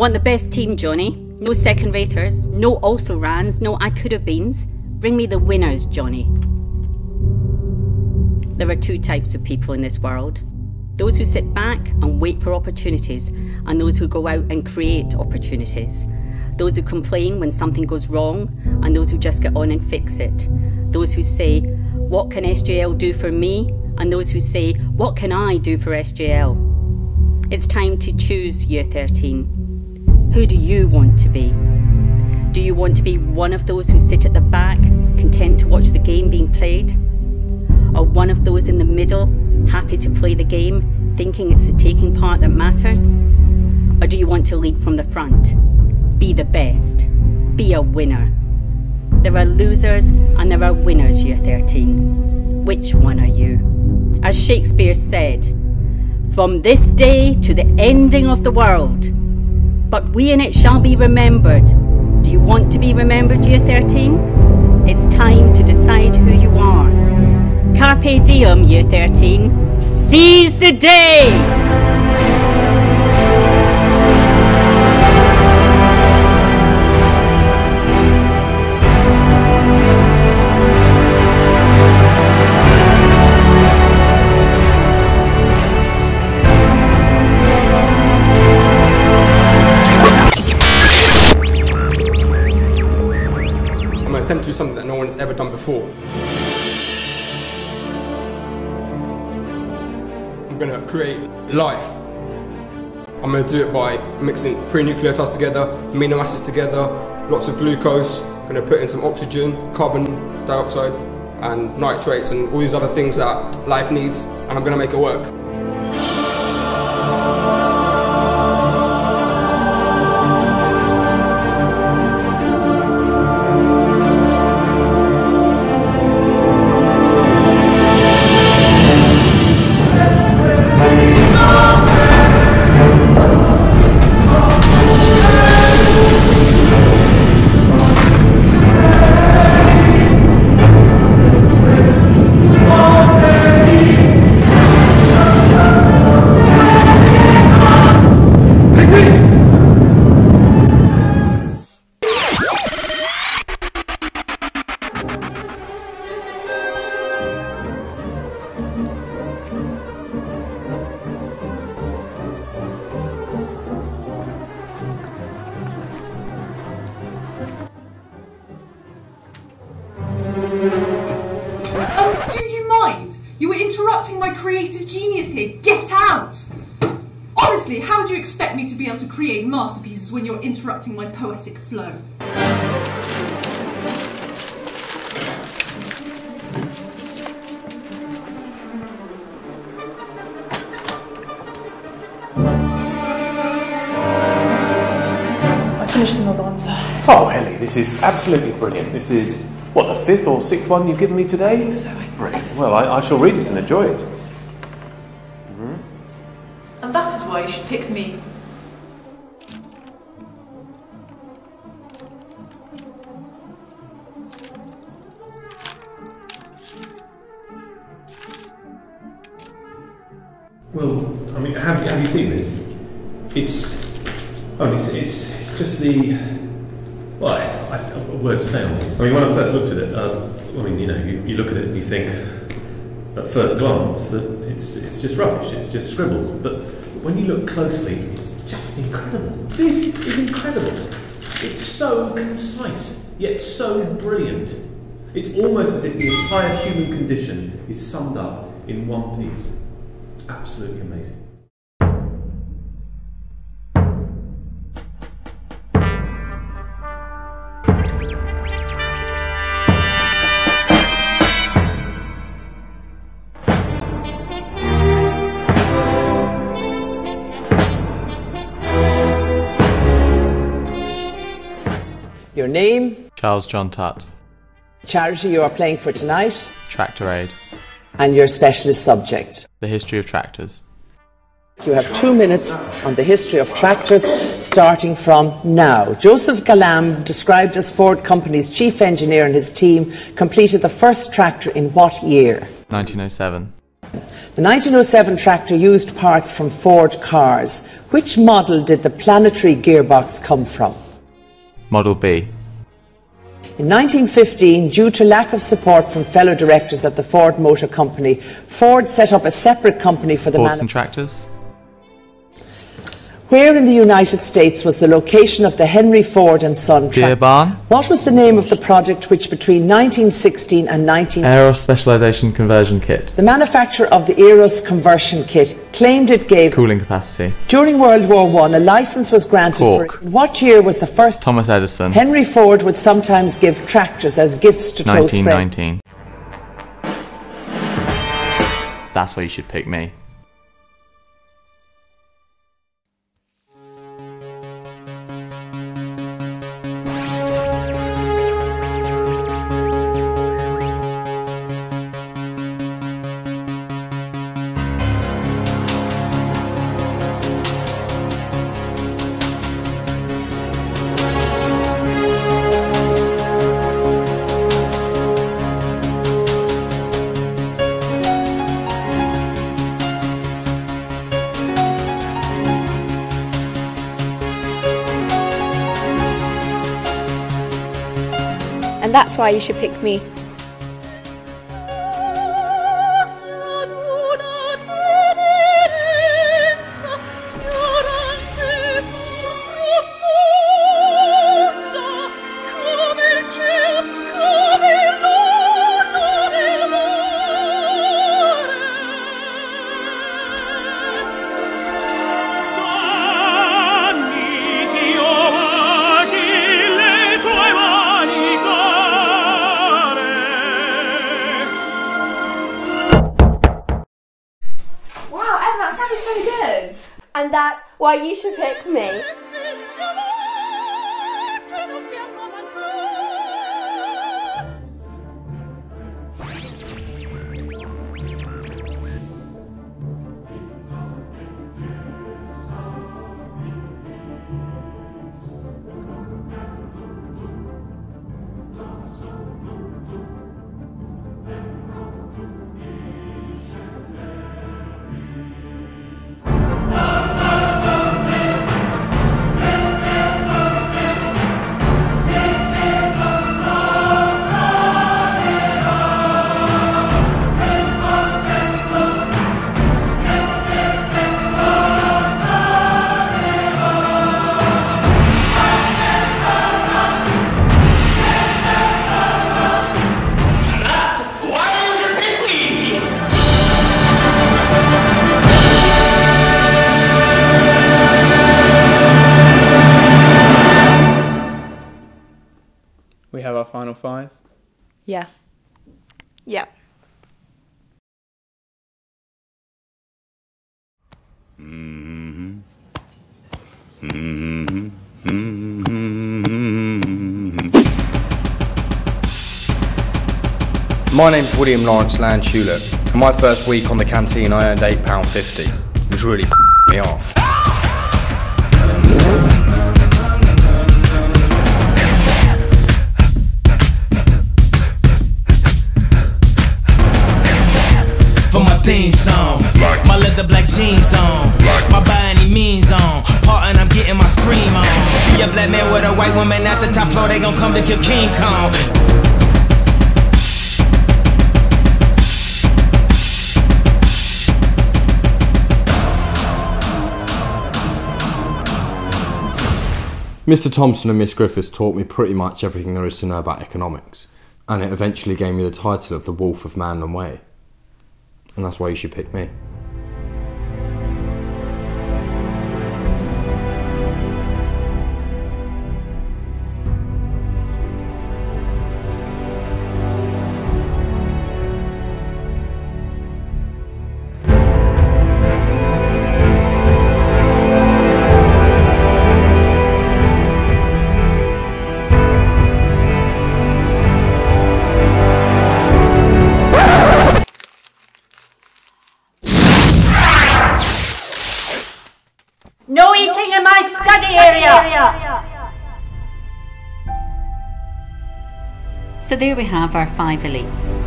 Want the best team, Johnny. No second raters, no also rans, no I could have beens. Bring me the winners, Johnny. There are two types of people in this world those who sit back and wait for opportunities, and those who go out and create opportunities. Those who complain when something goes wrong, and those who just get on and fix it. Those who say, What can SJL do for me? and those who say, What can I do for SJL? It's time to choose Year 13. Who do you want to be? Do you want to be one of those who sit at the back, content to watch the game being played? Or one of those in the middle, happy to play the game, thinking it's the taking part that matters? Or do you want to lead from the front? Be the best. Be a winner. There are losers and there are winners, year 13. Which one are you? As Shakespeare said, From this day to the ending of the world, but we in it shall be remembered. Do you want to be remembered, year 13? It's time to decide who you are. Carpe diem, year 13. Seize the day! Attempt to do something that no one has ever done before. I'm to create life. I'm to do it by mixing three nucleotides together, amino acids together, lots of glucose, I'm to put in some oxygen, carbon dioxide, and nitrates, and all these other things that life needs, and I'm to make it work. Expect me to be able to create masterpieces when you're interrupting my poetic flow? I finished another one, sir. Oh, Ellie, this is absolutely brilliant. This is, what, the fifth or sixth one you've given me today? So I- Brilliant. Well, I, I shall read it and enjoy it. Pick me. Well, I mean, have, have you seen this? It's, oh, it's, it's, it's just the, well, I, I, words fail. I mean, when I first looked at it, uh, I mean, you know, you, you look at it and you think, at first glance, that it's, it's just rubbish, it's just scribbles. But when you look closely, it's just incredible. This is incredible. It's so concise, yet so brilliant. It's almost as if the entire human condition is summed up in one piece. Absolutely amazing. Your name, Charles John Tutt, charity you are playing for tonight, Tractor Aid, and your specialist subject. the history of tractors. You have two minutes on the history of tractors, starting from now. Joseph Galamb, described as Ford Company's chief engineer and his team, completed the first tractor in what year? 1907, The 1907 tractor used parts from Ford cars. Which model did the planetary gearbox come from? Model B. In 1915, due to lack of support from fellow directors at the Ford Motor Company, Ford set up a separate company for the Fordson tractors. Where in the United States was the location of the Henry Ford and Son tractor? What was the name of the project which between 1916 and 19... Aeros Specialization Conversion Kit. The manufacturer of the Eros conversion kit claimed it gave... Cooling capacity. During World War I, a license was granted Cork. for... What year was the first... Thomas Edison. Henry Ford would sometimes give tractors as gifts to close friends. 1919. That's why you should pick me. And that's why you should pick me. That sounded so good. And that's why you should pick me. Final five. Yeah. Yeah. Mm-hmm. Mm-hmm. Mm-hmm. My name's William Lawrence Land Hewlett. In my first week on the canteen, I earned £8.50, which really me off. Leather black jeans on. My by any means on. And I'm getting my scream on. Be a black man with a white woman at the top floor, they gon' come to kill King Kong. Mr. Thompson and Miss Griffiths taught me pretty much everything there is to know about economics, and it eventually gave me the title of the Wolf of Manland Way. And that's why you should pick me. So there we have our five elites.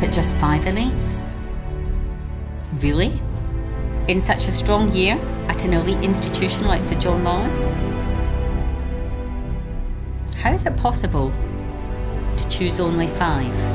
But just five elites? Really? In such a strong year at an elite institution like Sir John Lawes? How is it possible to choose only five?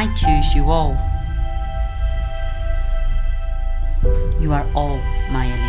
I choose you all. You are all my elite.